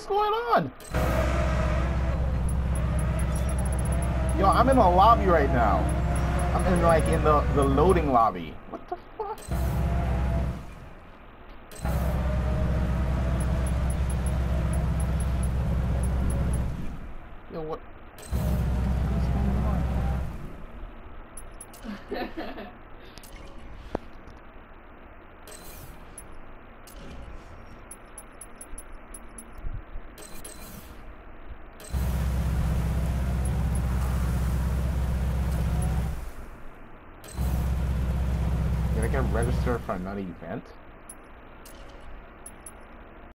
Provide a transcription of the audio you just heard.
hell's going on? Yo, I'm in a lobby right now. I'm in like in the, the loading lobby. What the fuck? Yo, what? What's going on? I get registered for another event?